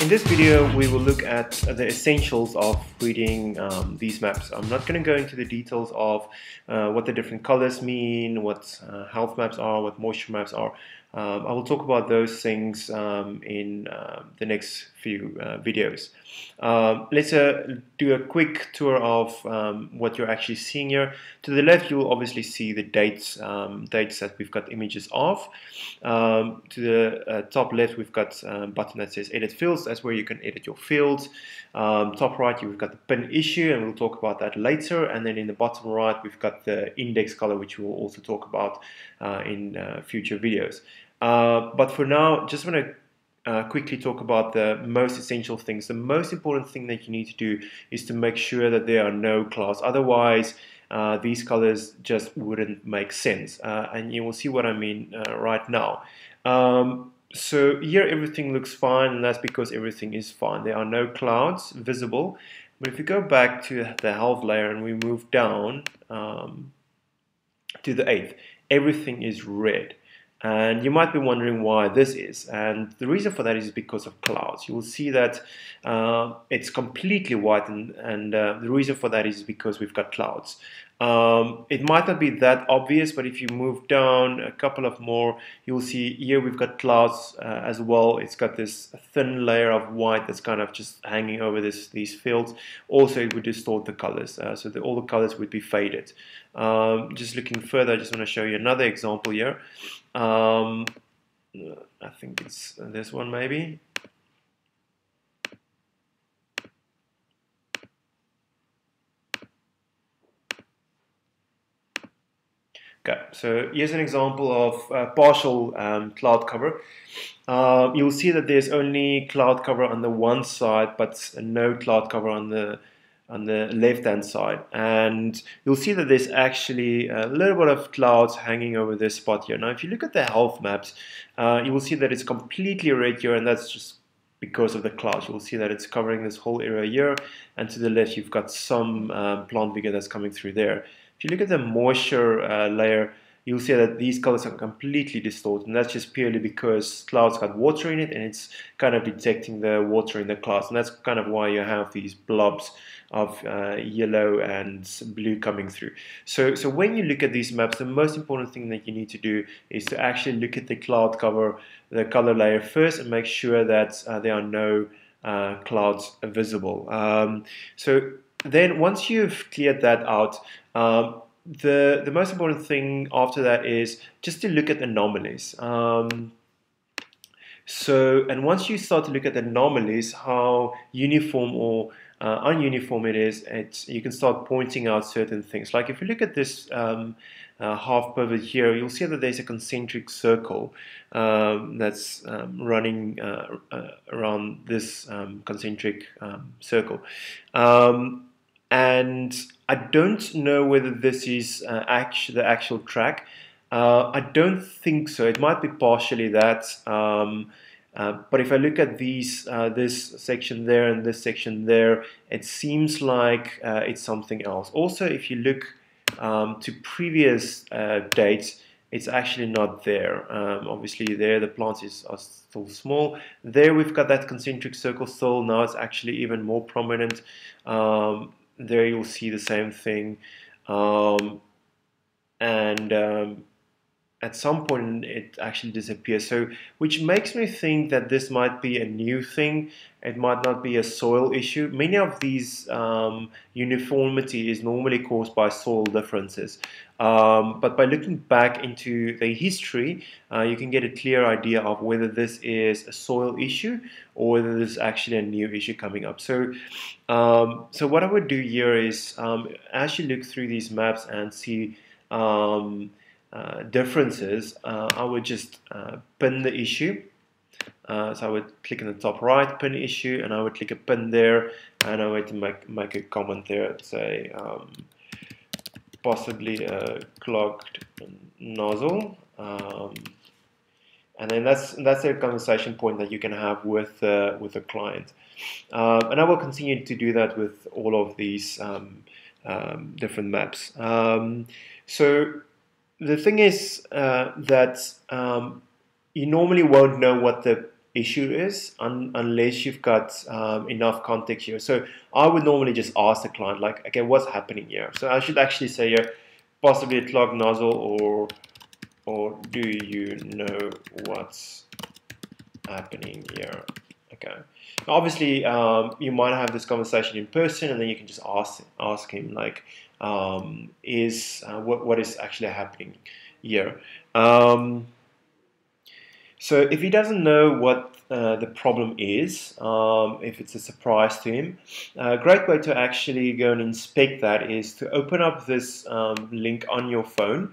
In this video, we will look at the essentials of reading um, these maps. I'm not going to go into the details of uh, what the different colors mean, what uh, health maps are, what moisture maps are. Um, I will talk about those things um, in uh, the next few uh, videos. Um, let's uh, do a quick tour of um, what you're actually seeing here. To the left, you will obviously see the dates, um, dates that we've got images of. Um, to the uh, top left, we've got a button that says Edit Fields. That's where you can edit your fields. top right, you've got the pin issue, and we'll talk about that later. And then in the bottom right, we've got the index color, which we'll also talk about uh, in uh, future videos. Uh, but for now, just want to uh, quickly talk about the most essential things. The most important thing that you need to do is to make sure that there are no clouds. Otherwise, uh, these colors just wouldn't make sense. Uh, and you will see what I mean uh, right now. Um, so here everything looks fine, and that's because everything is fine. There are no clouds visible. But if we go back to the health layer and we move down um, to the eighth, everything is red. And you might be wondering why this is. And the reason for that is because of clouds. You will see that uh, it's completely white, and, and uh, the reason for that is because we've got clouds. Um, it might not be that obvious, but if you move down a couple of more, you'll see here we've got clouds uh, as well. It's got this thin layer of white that's kind of just hanging over this these fields. Also, it would distort the colors, uh, so all the colors would be faded. Um, just looking further, I just want to show you another example here. Um, I think it's this one maybe. Okay, so here's an example of uh, partial um, cloud cover. Uh, you'll see that there's only cloud cover on the one side, but no cloud cover on the on the left hand side. And you'll see that there's actually a little bit of clouds hanging over this spot here. Now if you look at the health maps uh, you will see that it's completely red here and that's just because of the clouds. You'll see that it's covering this whole area here and to the left you've got some um, plant vigor that's coming through there if you look at the moisture uh, layer, you'll see that these colors are completely distorted. And that's just purely because clouds got water in it and it's kind of detecting the water in the clouds. And that's kind of why you have these blobs of uh, yellow and blue coming through. So, so when you look at these maps, the most important thing that you need to do is to actually look at the cloud cover, the color layer first and make sure that uh, there are no uh, clouds visible. Um, so then once you've cleared that out, um, the the most important thing after that is just to look at anomalies. Um, so, and once you start to look at anomalies, how uniform or uh, ununiform it is, it's, you can start pointing out certain things. Like if you look at this um, uh, half pivot here, you'll see that there's a concentric circle um, that's um, running uh, uh around this um, concentric um, circle. Um, and I don't know whether this is uh, the actual track. Uh, I don't think so. It might be partially that. Um, uh, but if I look at these, uh, this section there and this section there, it seems like uh, it's something else. Also, if you look um, to previous uh, dates, it's actually not there. Um, obviously, there the plants is, are still small. There we've got that concentric circle still. Now it's actually even more prominent. Um, there you'll see the same thing. Um, and um, at some point it actually disappears. So which makes me think that this might be a new thing. It might not be a soil issue. Many of these um, uniformity is normally caused by soil differences. Um, but by looking back into the history uh, you can get a clear idea of whether this is a soil issue or whether this is actually a new issue coming up. So um, so what I would do here is um, as you look through these maps and see um, uh, differences, uh, I would just uh, pin the issue. Uh, so I would click in the top right, pin issue, and I would click a pin there, and I would make, make a comment there, say um, possibly a clogged nozzle. Um, and then that's that's a conversation point that you can have with uh, with a client. And I will continue to do that with all of these um, um, different maps. Um, so the thing is uh, that um, you normally won't know what the issue is un unless you've got um, enough context here. So I would normally just ask the client like, okay, what's happening here? So I should actually say here, possibly a clogged nozzle or or do you know what's happening here? Okay. Obviously, um, you might have this conversation in person, and then you can just ask ask him like, um, is uh, what what is actually happening here? Um, so if he doesn't know what uh, the problem is, um, if it's a surprise to him, a great way to actually go and inspect that is to open up this um, link on your phone,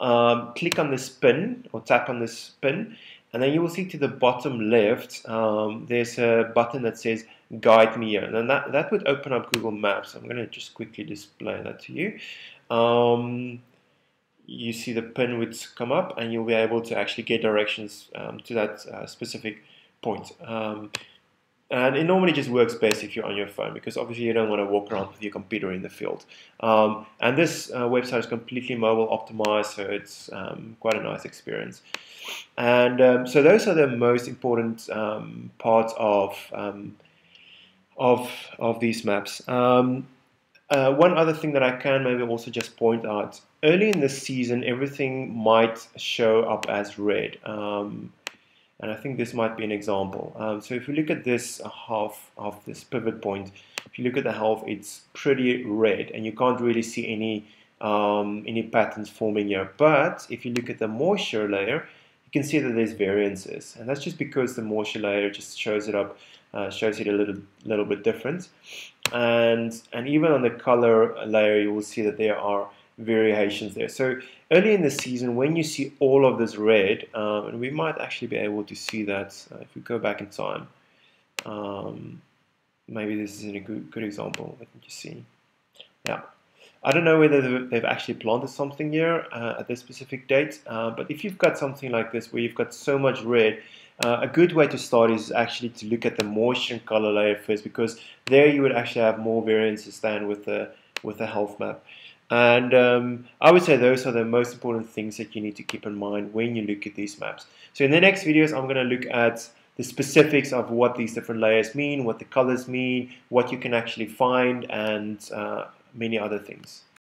um, click on this pin or tap on this pin, and then you will see to the bottom left um, there's a button that says guide me here and that, that would open up Google Maps I'm going to just quickly display that to you um, you see the pin would come up and you'll be able to actually get directions um, to that uh, specific point um, and it normally just works best if you're on your phone because obviously you don't want to walk around with your computer in the field. Um, and this uh, website is completely mobile optimized, so it's um, quite a nice experience. And um, so those are the most important um, parts of um, of of these maps. Um, uh, one other thing that I can maybe also just point out: early in the season, everything might show up as red. Um, and I think this might be an example. Um, so if you look at this half of this pivot point, if you look at the half, it's pretty red and you can't really see any um, any patterns forming here. But if you look at the moisture layer, you can see that there's variances. And that's just because the moisture layer just shows it up, uh, shows it a little, little bit different. And, and even on the color layer, you will see that there are variations there. So early in the season, when you see all of this red, um, and we might actually be able to see that uh, if we go back in time. Um, maybe this is a good, good example. Let me just see. Yeah. I don't know whether they've actually planted something here uh, at this specific date, uh, but if you've got something like this where you've got so much red, uh, a good way to start is actually to look at the moisture and color layer first because there you would actually have more variances than with the with the health map. And um, I would say those are the most important things that you need to keep in mind when you look at these maps. So in the next videos, I'm going to look at the specifics of what these different layers mean, what the colors mean, what you can actually find, and uh, many other things.